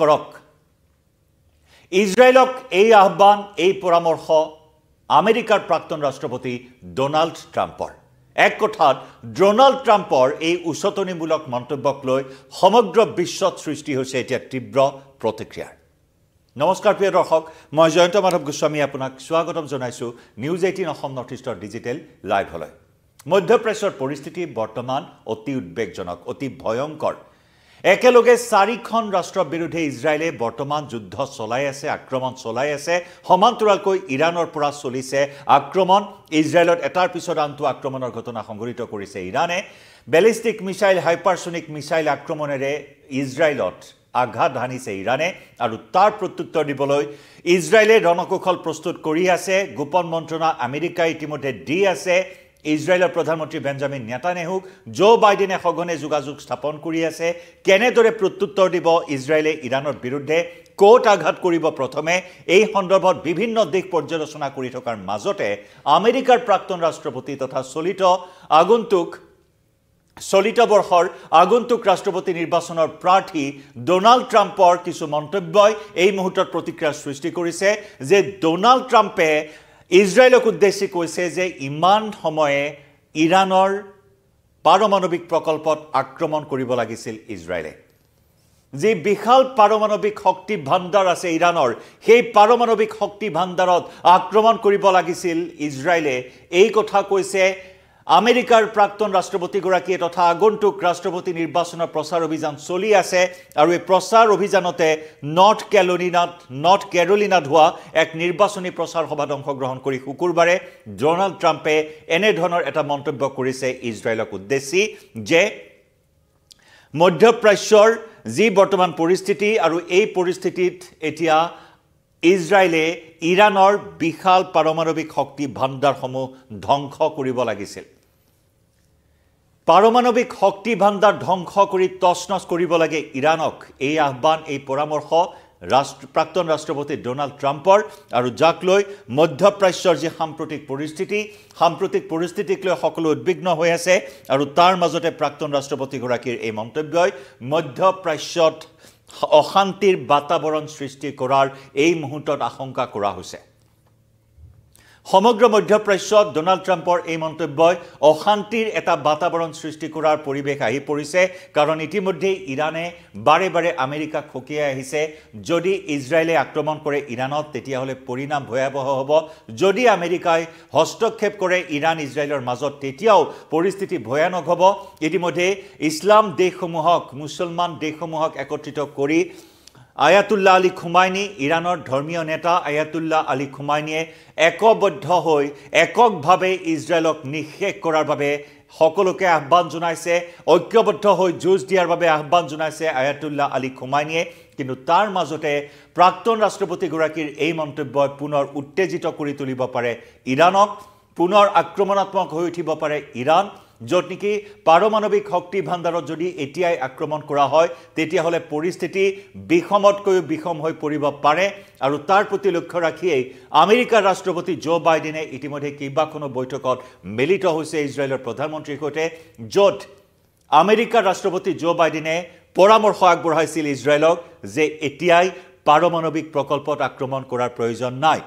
কৰক। ইজৰাইলক এই আহ্বান এই পৰামৰ্শ আমেৰিকাৰ প্ৰাক্তন ৰাষ্ট্ৰপতি ডনাল্ড ট্ৰাম্পৰ। এক কথাত ডনাল্ড ট্ৰাম্পৰ এই উচতনিমূলক মন্তব্যক লৈ সমগ্ৰ বিশ্বত সৃষ্টি হৈছে এতিয়া তীব্ৰ প্ৰতিক্ৰিয়াৰ। নমস্কাৰ প্ৰিয় দৰ্শক মই জয়ন্ত মাধৱ গোস্বামী আপোনাক স্বাগতম জনাইছোঁ নিউজ এইটিন অসম নৰ্থ ইষ্টৰ ডিজিটেল লাইভলৈ। মধ্যপ্ৰাচ্যৰ পৰিস্থিতি বৰ্তমান অতি উদ্বেগজনক অতি ভয়ংকৰ। একেলগে চাৰিখন ৰাষ্ট্ৰৰ বিৰুদ্ধে ইজৰাইলে বৰ্তমান যুদ্ধ চলাই আছে আক্ৰমণ চলাই আছে। সমান্তৰালকৈ ইৰাণৰ পৰা চলিছে আক্ৰমণ। ইজৰাইলত এটাৰ পিছত আনটো আক্ৰমণৰ ঘটনা সংঘটিত কৰিছে ইৰাণে বেলিষ্টিক মিছাইল হাইপাৰছনিক মিছাইল আক্ৰমণেৰে ইজৰাইলত আঘাত হানিছে ইৰাণে আৰু তাৰ প্ৰত্যুত্তৰ দিবলৈ ইজৰাইলে ৰণকৌশল প্ৰস্তুত কৰি আছে। গোপন মন্ত্ৰণা আমেৰিকাই ইতিমধ্যে দি আছে। ইজৰাইলৰ প্ৰধানমন্ত্ৰী বেঞ্জামিন নেতানেহুক জ' বাইডেনে সঘনে যোগাযোগ স্থাপন কৰি আছে কেনেদৰে প্ৰত্যুত্তৰ দিব ইজৰাইলে ইৰাণৰ বিৰুদ্ধে ক'ত আঘাত কৰিব প্ৰথমে এই সন্দৰ্ভত বিভিন্ন দিশ পৰ্যালোচনা কৰি থকাৰ মাজতে আমেৰিকাৰ প্ৰাক্তন ৰাষ্ট্ৰপতি তথা চলিত আগন্তুক চলিত বৰ্ষৰ আগন্তুক ৰাষ্ট্ৰপতি নিৰ্বাচনৰ প্ৰাৰ্থী ডনাল্ড ট্ৰাম্পৰ কিছু মন্তব্যই এই মুহূৰ্তত প্ৰতিক্ৰিয়াৰ সৃষ্টি কৰিছে যে ডনাল্ড ট্ৰাম্পে ইজৰাইলক উদ্দেশ্যি কৈছে যে ইমান সময়ে ইৰাণৰ পাৰমাণৱিক প্ৰকল্পত আক্ৰমণ কৰিব লাগিছিল ইজৰাইলে। যি বিশাল পাৰমাণৱিক শক্তি ভাণ্ডাৰ আছে ইৰাণৰ সেই পাৰমাণৱিক শক্তি ভাণ্ডাৰত আক্ৰমণ কৰিব লাগিছিল ইজৰাইলে। এই কথা কৈছে আমেৰিকাৰ প্ৰাক্তন ৰাষ্ট্ৰপতিগৰাকীয়ে তথা আগন্তুক ৰাষ্ট্ৰপতি নিৰ্বাচনৰ প্ৰচাৰ অভিযান চলি আছে আৰু এই প্ৰচাৰ অভিযানতে নৰ্থ কেৰলিনাত নৰ্থ কেৰলিনাত হোৱা এক নিৰ্বাচনী প্ৰচাৰ সভাত অংশগ্ৰহণ কৰি শুকুৰবাৰে ডনাল্ড ট্ৰাম্পে এনেধৰণৰ এটা মন্তব্য কৰিছে ইজৰাইলক উদ্দেশ্যি যে মধ্যপ্ৰাচ্যৰ যি বৰ্তমান পৰিস্থিতি আৰু এই পৰিস্থিতিত এতিয়া ইজৰাইলে ইৰাণৰ বিশাল পাৰমাণৱিক শক্তি ভাণ্ডাৰসমূহ ধ্বংস কৰিব লাগিছিল। পাৰমাণৱিক শক্তি ভাণ্ডাৰ ধ্বংস কৰি তছনছ কৰিব লাগে ইৰাণক। এই আহ্বান এই পৰামৰ্শ ৰাষ্ট্ৰ প্ৰাক্তন ৰাষ্ট্ৰপতি ডনাল্ড ট্ৰাম্পৰ আৰু যাক লৈ মধ্যপ্ৰাচ্যৰ যি সাম্প্ৰতিক পৰিস্থিতি সাম্প্ৰতিক পৰিস্থিতিক লৈ সকলো উদ্বিগ্ন হৈ আছে আৰু তাৰ মাজতে প্ৰাক্তন ৰাষ্ট্ৰপতিগৰাকীৰ এই মন্তব্যই মধ্যপ্ৰাচ্যত অশান্তিৰ বাতাবৰণ সৃষ্টি কৰাৰ এই মুহূৰ্তত আশংকা কৰা হৈছে। সমগ্ৰ মধ্যপ্ৰাচ্যত ডনাল্ড ট্ৰাম্পৰ এই মন্তব্যই অশান্তিৰ এটা বাতাবৰণ সৃষ্টি কৰাৰ পৰিৱেশ আহি পৰিছে কাৰণ ইতিমধ্যেই ইৰাণে বাৰে বাৰে আমেৰিকাক সকীয়াই আহিছে। যদি ইজৰাইলে আক্ৰমণ কৰে ইৰাণত তেতিয়াহ'লে পৰিণাম ভয়াৱহ হ'ব। যদি আমেৰিকাই হস্তক্ষেপ কৰে ইৰাণ ইজৰাইলৰ মাজত তেতিয়াও পৰিস্থিতি ভয়ানক হ'ব। ইতিমধ্যে ইছলাম দেশসমূহক মুছলমান দেশসমূহক একত্ৰিত কৰি আয়াতুল্লাহ আলী খুমাইনী ইৰাণৰ ধৰ্মীয় নেতা আয়াতুল্লাহ আলী খুমাইনীয়ে একবদ্ধ হৈ এককভাৱে ইজৰাইলক নিষেধ কৰাৰ বাবে সকলোকে আহ্বান জনাইছে ঐক্যবদ্ধ হৈ যুঁজ দিয়াৰ বাবে আহ্বান জনাইছে আয়াতুল্লাহ আলী খুমাইনীয়ে। কিন্তু তাৰ মাজতে প্ৰাক্তন ৰাষ্ট্ৰপতিগৰাকীৰ এই মন্তব্যই পুনৰ উত্তেজিত কৰি তুলিব পাৰে ইৰাণক পুনৰ আক্ৰমণাত্মক হৈ উঠিব পাৰে ইৰাণ। য'ত নেকি পাৰমাণৱিক শক্তি ভাণ্ডাৰত যদি এতিয়াই আক্ৰমণ কৰা হয় তেতিয়াহ'লে পৰিস্থিতি বিষমতকৈও বিষম হৈ পৰিব পাৰে। আৰু তাৰ প্ৰতি লক্ষ্য ৰাখিয়েই আমেৰিকাৰ ৰাষ্ট্ৰপতি জ' বাইডেনে ইতিমধ্যে কেইবাখনো বৈঠকত মিলিত হৈছে ইজৰাইলৰ প্ৰধানমন্ত্ৰীৰ সৈতে য'ত আমেৰিকাৰ ৰাষ্ট্ৰপতি জ' বাইডেনে পৰামৰ্শ আগবঢ়াইছিল ইজৰাইলক যে এতিয়াই পাৰমাণৱিক প্ৰকল্পত আক্ৰমণ কৰাৰ প্ৰয়োজন নাই।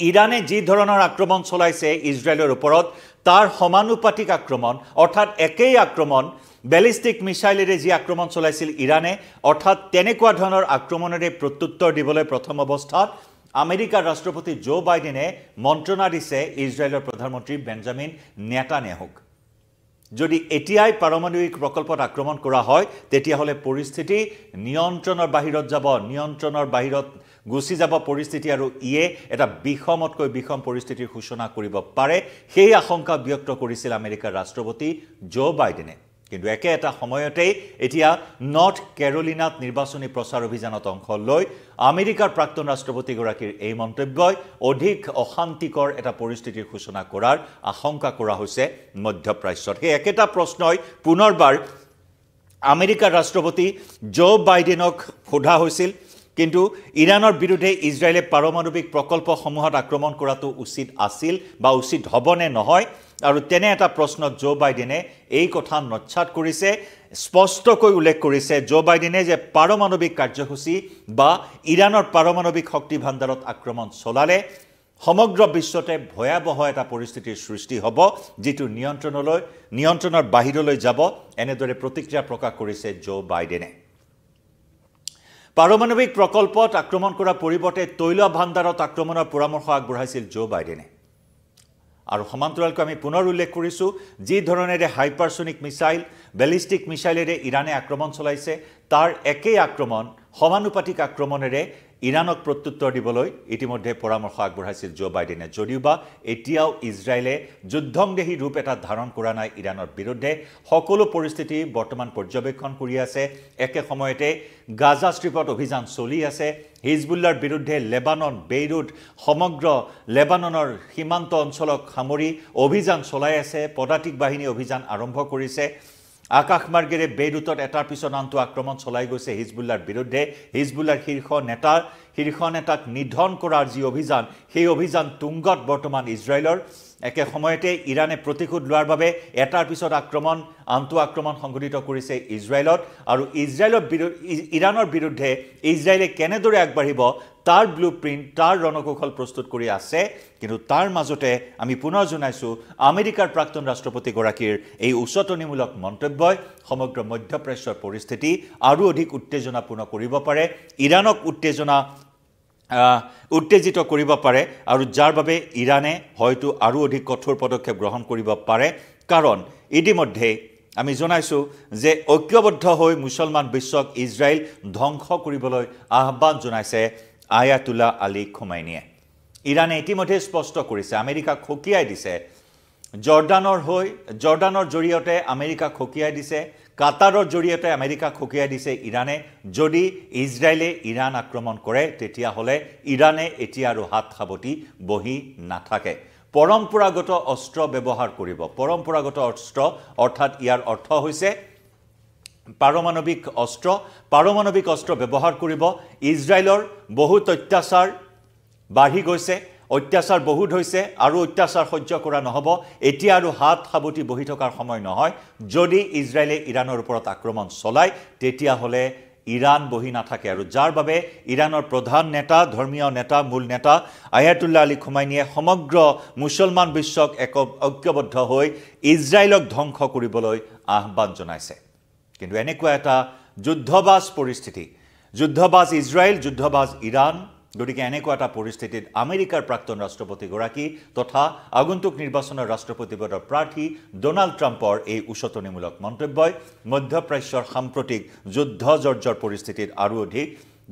ইৰাণে যি ধৰণৰ আক্ৰমণ চলাইছে ইজৰাইলৰ ওপৰত তাৰ সমানুপাতিক আক্ৰমণ অৰ্থাৎ একেই আক্ৰমণ বেলিষ্টিক মিছাইলেৰে যি আক্ৰমণ চলাইছিল ইৰাণে অৰ্থাৎ তেনেকুৱা ধৰণৰ আক্ৰমণেৰে প্ৰত্যুত্তৰ দিবলৈ প্ৰথম অৱস্থাত আমেৰিকাৰ ৰাষ্ট্ৰপতি জ' বাইডেনে মন্ত্ৰণা দিছে ইজৰাইলৰ প্ৰধানমন্ত্ৰী বেঞ্জামিন নেতানেহুক যদি এতিয়াই পাৰমাণৱিক প্ৰকল্পত আক্ৰমণ কৰা হয় তেতিয়াহ'লে পৰিস্থিতি নিয়ন্ত্ৰণৰ বাহিৰত যাব নিয়ন্ত্ৰণৰ বাহিৰত গুচি যাব পৰিস্থিতি আৰু ইয়ে এটা বিষমতকৈ বিষম পৰিস্থিতিৰ সূচনা কৰিব পাৰে। সেই আশংকা ব্যক্ত কৰিছিল আমেৰিকাৰ ৰাষ্ট্ৰপতি জ' বাইডেনে। কিন্তু একে এটা সময়তেই এতিয়া নৰ্থ কেৰলিনাত নিৰ্বাচনী প্ৰচাৰ অভিযানত অংশ লৈ আমেৰিকাৰ প্ৰাক্তন ৰাষ্ট্ৰপতিগৰাকীৰ এই মন্তব্যই অধিক অশান্তিকৰ এটা পৰিস্থিতিৰ সূচনা কৰাৰ আশংকা কৰা হৈছে মধ্যপ্ৰাচ্যত। সেই একেটা প্ৰশ্নই পুনৰবাৰ আমেৰিকাৰ ৰাষ্ট্ৰপতি জ' বাইডেনক সোধা হৈছিল। কিন্তু ইৰাণৰ বিৰুদ্ধে ইজৰাইলে পাৰমাণৱিক প্ৰকল্পসমূহত আক্ৰমণ কৰাটো উচিত আছিল বা উচিত হ'বনে নহয় আৰু তেনে এটা প্ৰশ্নত জ' বাইডেনে এই কথা নচ্ছাত কৰিছে স্পষ্টকৈ উল্লেখ কৰিছে জ' বাইডেনে যে পাৰমাণৱিক কাৰ্যসূচী বা ইৰাণৰ পাৰমাণৱিক শক্তি ভাণ্ডাৰত আক্ৰমণ চলালে সমগ্ৰ বিশ্বতে ভয়াৱহ এটা পৰিস্থিতিৰ সৃষ্টি হ'ব যিটো নিয়ন্ত্ৰণলৈ নিয়ন্ত্ৰণৰ বাহিৰলৈ যাব এনেদৰে প্ৰতিক্ৰিয়া প্ৰকাশ কৰিছে জ' বাইডেনে। পাৰমাণৱিক প্ৰকল্পত আক্ৰমণ কৰাৰ পৰিৱৰ্তে তৈল ভাণ্ডাৰত আক্ৰমণৰ পৰামৰ্শ আগবঢ়াইছিল জ' বাইডেনে। আৰু সমান্তৰালকৈ আমি পুনৰ উল্লেখ কৰিছোঁ যি ধৰণেৰে হাইপাৰছনিক মিছাইল বেলিষ্টিক মিছাইলেৰে ইৰাণে আক্ৰমণ চলাইছে তাৰ একেই আক্ৰমণ সমানুপাতিক আক্ৰমণেৰে ইৰাণক প্ৰত্যুত্তৰ দিবলৈ ইতিমধ্যে পৰামৰ্শ আগবঢ়াইছিল জ' বাইডেনে। যদিওবা এতিয়াও ইজৰাইলে যুদ্ধংদেহী ৰূপ এটা ধাৰণ কৰা নাই ইৰাণৰ বিৰুদ্ধে সকলো পৰিস্থিতি বৰ্তমান পৰ্যবেক্ষণ কৰি আছে। একে সময়তে গাজা ষ্ট্ৰীপত অভিযান চলি আছে। হিজবুল্লাৰ বিৰুদ্ধে লেবানন বেইৰুড সমগ্ৰ লেবাননৰ সীমান্ত অঞ্চলক সামৰি অভিযান চলাই আছে। পদাতিক বাহিনী অভিযান আৰম্ভ কৰিছে। আকাশমাৰ্গেৰে বেইৰুটত এটাৰ পিছত আনটো আক্ৰমণ চলাই গৈছে হিজবুল্লাৰ বিৰুদ্ধে। হিজবুল্লাৰ শীৰ্ষ নেতাৰ শীৰ্ষ নেতাক নিধন কৰাৰ যি অভিযান সেই অভিযান তুংগত বৰ্তমান ইজৰাইলৰ। একে সময়তে ইৰাণে প্ৰতিশোধ লোৱাৰ বাবে এটাৰ পিছত আক্ৰমণ আনটো আক্ৰমণ সংঘটিত কৰিছে ইজৰাইলত আৰু ইজৰাইলৰ বিৰু ইৰাণৰ বিৰুদ্ধে ইজৰাইলে কেনেদৰে আগবাঢ়িব তাৰ ব্লু প্ৰিণ্ট তাৰ ৰণকৌশল প্ৰস্তুত কৰি আছে। কিন্তু তাৰ মাজতে আমি পুনৰ জনাইছোঁ আমেৰিকাৰ প্ৰাক্তন ৰাষ্ট্ৰপতিগৰাকীৰ এই উচতনিমূলক মন্তব্যই সমগ্ৰ মধ্যপ্ৰাচ্যৰ পৰিস্থিতি আৰু অধিক উত্তেজনাপূৰ্ণ কৰিব পাৰে। ইৰাণক উত্তেজনা উত্তেজিত কৰিব পাৰে আৰু যাৰ বাবে ইৰাণে হয়তো আৰু অধিক কঠোৰ পদক্ষেপ গ্ৰহণ কৰিব পাৰে। কাৰণ ইতিমধ্যে আমি জনাইছোঁ যে ঐক্যবদ্ধ হৈ মুছলমান বিশ্বক ইজৰাইল ধ্বংস কৰিবলৈ আহ্বান জনাইছে আয়াতুল্লাহ আলী খোমাইনীয়ে। ইৰাণে ইতিমধ্যে স্পষ্ট কৰিছে আমেৰিকাক সকীয়াই দিছে। জৰ্ডানৰ হৈ জৰ্ডানৰ জৰিয়তে আমেৰিকাক সকীয়াই দিছে। কাটাৰৰ জৰিয়তে আমেৰিকাক সকীয়াই দিছে ইৰাণে যদি ইজৰাইলে ইৰাণ আক্ৰমণ কৰে তেতিয়াহ'লে ইৰাণে এতিয়া আৰু হাত সাৱটি বহি নাথাকে। পৰম্পৰাগত অস্ত্ৰ ব্যৱহাৰ কৰিব। পৰম্পৰাগত অস্ত্ৰ অৰ্থাৎ ইয়াৰ অৰ্থ হৈছে পাৰমাণৱিক অস্ত্ৰ। পাৰমাণৱিক অস্ত্ৰ ব্যৱহাৰ কৰিব। ইজৰাইলৰ বহুত অত্যাচাৰ বাঢ়ি গৈছে। অত্যাচাৰ বহুত হৈছে আৰু অত্যাচাৰ সহ্য কৰা নহ'ব। এতিয়া আৰু হাত সাৱটি বহি থকাৰ সময় নহয়। যদি ইজৰাইলে ইৰাণৰ ওপৰত আক্ৰমণ চলায় তেতিয়াহ'লে ইৰাণ বহি নাথাকে। আৰু যাৰ বাবে ইৰাণৰ প্ৰধান নেতা ধৰ্মীয় নেতা মূল নেতা আয়াতুল্লাহ আলী খুমাইনীয়ে সমগ্ৰ মুছলমান বিশ্বক এক ঐক্যবদ্ধ হৈ ইজৰাইলক ধ্বংস কৰিবলৈ আহ্বান জনাইছে। কিন্তু এনেকুৱা এটা যুদ্ধবাজ পৰিস্থিতি। যুদ্ধবাজ ইজৰাইল যুদ্ধবাজ ইৰাণ গতিকে এনেকুৱা এটা পৰিস্থিতিত আমেৰিকাৰ প্ৰাক্তন ৰাষ্ট্ৰপতিগৰাকী তথা আগন্তুক নিৰ্বাচনৰ ৰাষ্ট্ৰপতি পদৰ প্ৰাৰ্থী ডনাল্ড ট্ৰাম্পৰ এই উচতনিমূলক মন্তব্যই মধ্যপ্ৰাচ্যৰ সাম্প্ৰতিক যুদ্ধ জৰ্জৰ পৰিস্থিতিত আৰু অধিক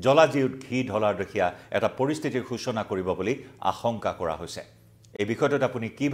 জলাজীউত ঘি ঢলাৰ লেখীয়া এটা পৰিস্থিতিৰ সূচনা কৰিব বুলি আশংকা কৰা হৈছে। এই বিষয়টোত আপুনি কি ভাবে